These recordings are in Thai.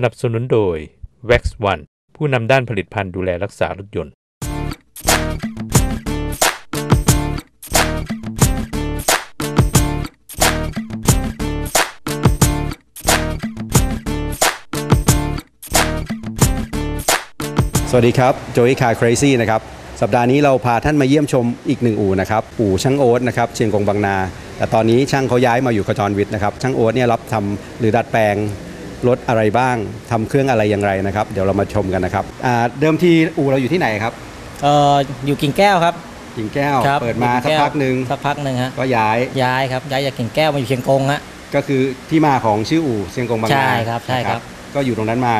สนับสนุนโดย Wax One ผู้นำด้านผลิตภัณฑ์ดูแลรักษารถยนต์ สวัสดีครับโจยคา r ครซี่นะครับ สัปดาห์นี้เราพาท่านมาเยี่ยมชมอีกหนึ่งอู่นะครับ อู่ช่างโอ๊ตนะครับ เชียงกงบางนา แต่ตอนนี้ช่างเขาย้ายมาอยู่ขจรวิทย์นะครับ ช่างโอ๊ตเนี่ยรับทำหรือดัดแปลง รถอะไรบ้างทำเครื่องอะไรอย่างไรนะครับ เดี๋ยวเรามาชมกันนะครับอ่าเดิมทีอู่เราอยู่ที่ไหนครับเอ่ออยู่กิ่งแก้วครับกิ่งแก้วครับเปิดมาอยู่สักงแวพักหนึ่งสักพักหนึ่งฮะก็ย้ายย้ายครับย้ายจากกิ่งแก้วมาอยู่เชียงกงฮะก็คือที่มาของชื่ออู่เชียงกงบางนาใช่ครับใช่ครับนะก็อยู่ตรงนั้นมา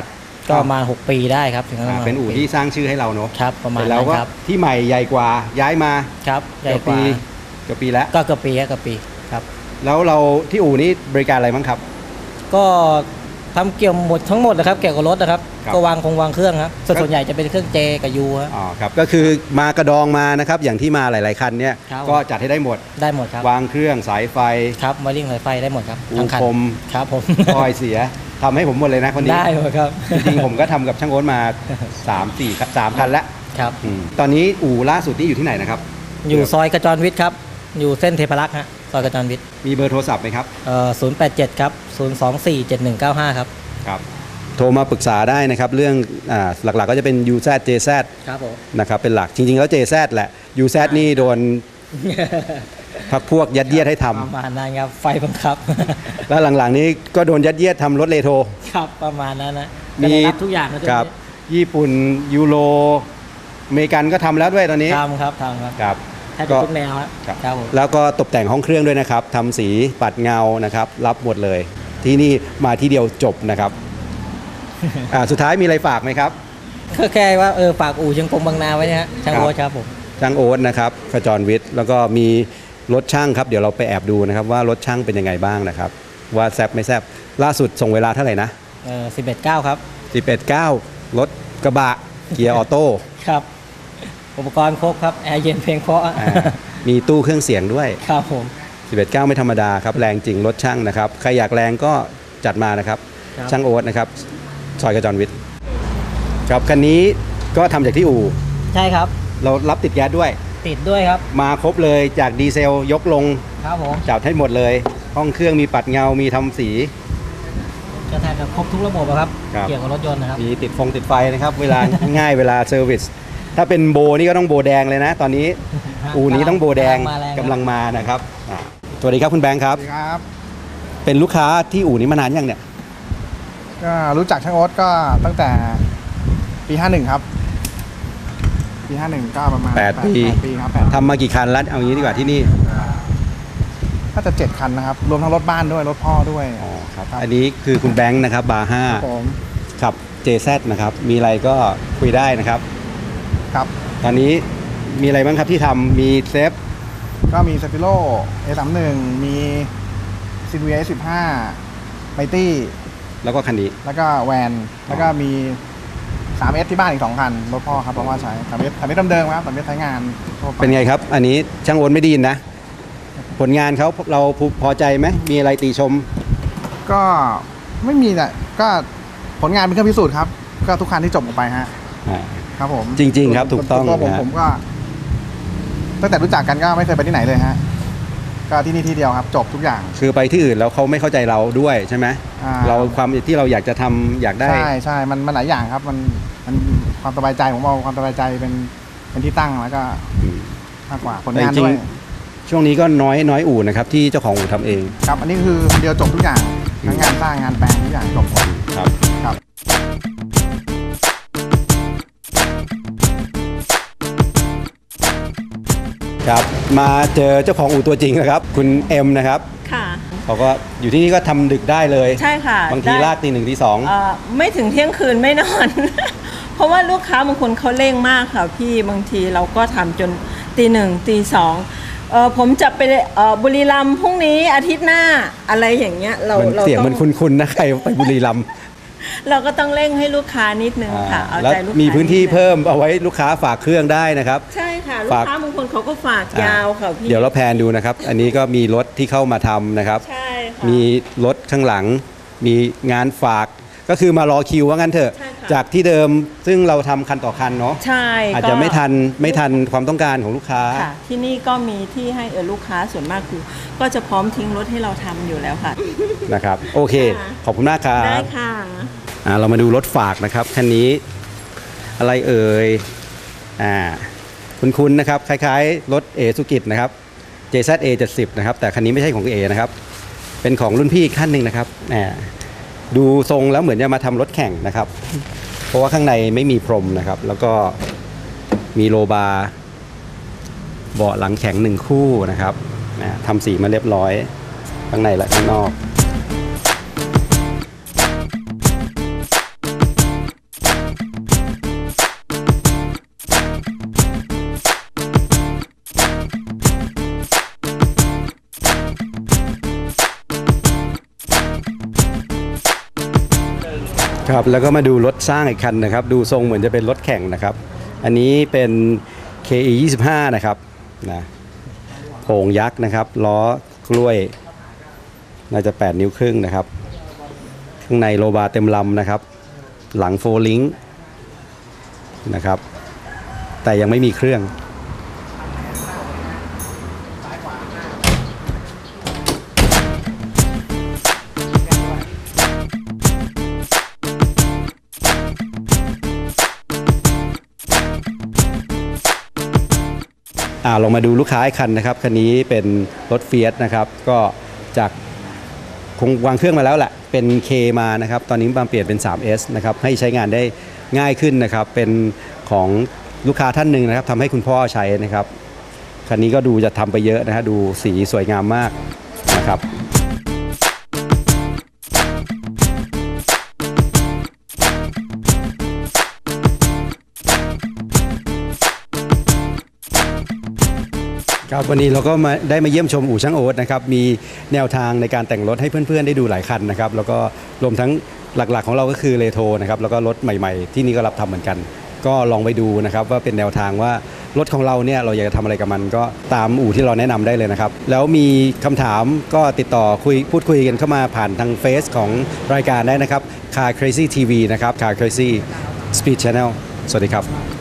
ก็ประมาณ 6 ปีได้ครับถึงนั้นอ่าประมาณเป็นอู่หกที่สร้างชื่อให้เราเนอะครับประมาณเสร็จแล้วนั้นก็ครับที่ใหม่ใหญ่กว่าย้ายมาครับใหญ่เกือบกว่าปีเกือบปีแล้วก็เกือบปีครับเกือบปีครับ แล้วเราที่อู่นี้บริการอะไรบ้างครับ ก็ ทำเกี่ยวหมดทั้งหมดนะครับเกี่ยวกับรถนะครับครับ ก็วางคงวางเครื่องครับส่วนก็ส่วนใหญ่จะเป็นเครื่องเจกับยูฮะอ๋อครับก็คือมากระดองมานะครับอย่างที่มาหลาย ๆ คันเนี่ยครับ ก็จัดให้ได้หมด ได้หมดครับวางเครื่องสายไฟครับวาริ่งสายไฟได้หมดครับอูทั้งคันคมครับผมออยเสียทำให้ผมหมดเลยนะคนนี้ได้หมดครับจริงๆผมก็ทำกับช่างโอ๊ตมา 3 4ครับสามคันแล้วครับ อืมตอนนี้อู่ล่าสุดนี่อยู่ที่ไหนนะครับอยู่ซอยกระจรวิทย์ครับ อยู่เส้นเทพรักษ์ฮะ ซอยกระจรวิทย์มีเบอร์โทรศัพท์ไหมครับเอ่อศูนย์แปดเจ็ดครับศูนย์สองสี่เจ็ดหนึ่งเก้าห้าครับครับโทรมาปรึกษาได้นะครับ เรื่องอ่าหลักๆก็จะเป็น UZ JZ ครับผมนะครับเป็นหลักจริงๆ แล้ว JZ แหละ UZ นี่โดนพักพวกยัดเยียดให้ทำประมาณนั้นครับไฟบังคับ แล้วหลังๆนี้ก็โดนยัดเยียดทำรถเลโทรครับประมาณนั้นนะมีมีรับทุกอย่างนะครับ ญี่ปุ่นยูโรอเมริกันก็ทำแล้วด้วยตอนนี้ทำครับทำครับครับ แทบจะทุกแนวครับครับครับผมแล้วก็ตกแต่งห้องเครื่องด้วยนะครับทำสีปัดเงานะครับ รับหมดเลย ที่นี่มาที่เดียวจบนะครับอ่าสุดท้ายมีอะไรฝากไหมครับก็แค่ว่าเออฝากอู่เชียงกงบางนาไว้นะฮะช่างครับโอ๊ตครับผมช่างโอ๊ตนะครับขจรวิทย์แล้วก็มีรถช่างครับเดี๋ยวเราไปแอบดูนะครับว่ารถช่างเป็นยังไงบ้างนะครับ ว่าแซบไม่แซบล่าสุดส่งเวลาเท่าไหร่นะเออสิบเอ็ดเก้าครับ11.9รถกระบะเกียร์ออโต้ครับ อุปกรณ์ครบครับ แอร์เย็นเพลงเพราะอ่ามีตู้เครื่องเสียงด้วยครับผม11.9 ไม่ธรรมดาครับ แรงจริงรถช่างนะครับ ใครอยากแรงก็จัดมานะครับครับช่างโอ๊ตนะครับซอยกระจรวิทย์ครับคันนี้ก็ทำจากที่อู่ใช่ครับ เรารับติดแก๊สด้วย ติดด้วยครับ มาครบเลยจากดีเซลยกลงครับผมจับให้หมดเลย ห้องเครื่องมีปัดเงา มีทำสีจะแทบจะครบทุกระบบอะครับครับ เกี่ยวกับรถยนต์นะครับ มีติดฟงติดไฟนะครับ เวลาง่ายเวลาเซอร์วิส ถ้าเป็นโบนี่ก็ต้องโบแดงเลยนะ ตอนนี้อู่นี้ต้องโบแดงมาแรงครับกำลังมานะครับอ่าสวัสดีครับคุณแบงค์ครับ สวัสดีครับ เป็นลูกค้าที่อู่นี้มานานยังเนี่ย ก็รู้จักช่างโอ๊ตก็ตั้งแต่ปี 51 ครับ ปี 51 ก็ประมาณแปดปี แปดปีครับแปดทำมากี่คันแล้วเอางี้ดีกว่าที่นี่น่าจะ7คันนะครับ รวมทั้งรถบ้านด้วย รถพ่อด้วย อ๋อครับครับอันนี้คือคุณแบงค์นะครับบาร์ห้าครับผมครับ JZ นะครับ มีอะไรก็คุยได้นะครับ ครับตอนนี้มีอะไรบ้างครับที่ทำมีเซฟก็มี s ซ p ิโล A31 มี c v a 15ไมตี้แล้วก็คันนี้ แล้วก็แวนแล้วก็มี 3S ที่บ้านอีก 2 คัน รถพ่อครับเพราะว่าใช้ 3S 3S เดิมๆครับ 3S ใช้งานทั่วไปเป็นไงครับ อันนี้ช่างโอนไม่ไดีนนะ ผลงานเขาเราพอใจไหมมีอะไรตีชม ก็ไม่มีแต่ก็ผลงานเป็นเครื่องพิสูจน์ครับ ก็ทุกคันที่จบออกไปฮะ อ่า ครับผมจริง ๆ ครับถูกต้องตัวผมนะฮะผมก็ตั้งแต่รู้จักกันก็ไม่เคยไปที่ไหนเลยฮะก็ที่นี่ที่เดียวครับจบทุกอย่าง คือไปที่อื่นแล้วเขาไม่เข้าใจเราด้วยใช่ไหมอ่าเราความที่เราอยากจะทำอยากได้ใช่ใช่มันมันหลายอย่างครับ มันมันความสบายใจผมเอาความสบายใจเป็นเป็นที่ตั้งแล้วก็อืมมากกว่าผลงานจริงๆด้วยช่วงนี้ก็น้อยน้อยอู่นะครับ ที่เจ้าของอู่ทำเอง ครับ อันนี้คือคนเดียวจบทุกอย่างทั้งงานสร้างงานแปลงทุกอย่างจบหมดครับครับ ครับมาเจอเจ้าของอู่ตัวจริงนะครับ คุณเอ็มนะครับค่ะ เขาก็อยู่ที่นี่ก็ทำดึกได้เลยใช่ค่ะบางทีได้ ลากตีหนึ่งตีสอง เอ่อไม่ถึงเที่ยงคืนไม่นอน เพราะว่าลูกค้าบางคนเขาเร่งมากค่ะพี่บางทีเราก็ทำจนตีหนึ่งตีสองเออผมจะไปเอ่อบุรีรัมย์พรุ่งนี้อาทิตย์หน้าอะไรอย่างเงี้ยเรามันเราเสียงต้องมันคุ้นๆนะใครไปบุรีรัมย์ เราก็ต้องเร่งให้ลูกค้านิดนึงค่ะอ่าเอาแล้วใจลูกค้ามีพื้นที่ดงเพิ่มเอาไว้ลูกค้าฝากเครื่องได้นะครับ ใช่ค่ะ ลูฝากกค้าบางคนเขาก็ฝากยาวค่ะพี่เดี๋ยวเราแพนดูนะครับ อันนี้ก็มีรถที่เข้ามาทำนะครับ ใช่ค่ะมีรถข้างหลัง มีงานฝาก ก็คือมารอคิวว่างั้นเถอะ ใช่ค่ะ จากที่เดิมซึ่งเราทำคันต่อคันเนาะใช่อาจก็จะไม่ทันไม่ทันความต้องการของลูกค้า ค่ะที่นี่ก็มีที่ให้เออลูกค้าส่วนมากคือก็จะพร้อมทิ้งรถให้เราทำอยู่แล้วค่ะ นะครับ โอเค ค่ะ ขอบคุณมากครับได้ค่ะ อ่าเรามาดูรถฝากนะครับคันนี้ อะไรเอ่ยอ่าคุ้นๆนะครับ คล้ายๆ รถเอสุกิตนะครับ JZA 70 นะครับ แต่คันนี้ไม่ใช่ของเอนะครับ เป็นของรุ่นพี่อีกท่านหนึ่งนะครับแหม ดูทรงแล้วเหมือนจะมาทำรถแข่งนะครับ เพราะว่าข้างในไม่มีพรมนะครับ แล้วก็มีโลบาร์เบาะหลังแข็งหนึ่งคู่นะครับนะทำสีมาเรียบร้อย ข้างในและข้างนอก ครับแล้วก็มาดูรถสร้างอีกคันนะครับ ดูทรงเหมือนจะเป็นรถแข่งนะครับ อันนี้เป็น KE 25นะครับนะโผงยักษ์นะครับล้อกล้วยน่าจะ 8 นิ้วครึ่งนะครับ ข้างในโลบาเต็มลำนะครับ หลังโฟลิงนะครับ แต่ยังไม่มีเครื่อง อ่าลองมาดูลูกค้าอีกคันนะครับคันนี้เป็นรถเฟียสนะครับก็จากคงวางเครื่องมาแล้วแหละเป็น K มานะครับตอนนี้มาเปลี่ยนเป็น 3S นะครับให้ใช้งานได้ง่ายขึ้นนะครับเป็นของลูกค้าท่านหนึ่งนะครับทำให้คุณพ่อใช้นะครับคันนี้ก็ดูจะทำไปเยอะนะฮะดูสีสวยงามมากนะครับ ครับวันนี้เราก็มาได้มาเยี่ยมชมอู่ช่างโอ๊ตนะครับมีแนวทางในการแต่งรถให้เพื่อนๆ ได้ดูหลายคันนะครับแล้วก็รวมทั้งหลักๆ ของเราก็คือเรโทรนะครับแล้วก็รถใหม่ๆ ที่นี่ก็รับทำเหมือนกัน ก็ลองไปดูนะครับว่าเป็นแนวทางว่ารถของเราเนี่ยเราอยากจะทำอะไรกับมันก็ตามอู่ที่เราแนะนำได้เลยนะครับ แล้วมีคำถามก็ติดต่อคุยพูดคุยกันเข้ามาผ่านทางเฟซของรายการได้นะครับ Car Crazy TV นะครับ Car Crazy Speed Channel สวัสดีครับ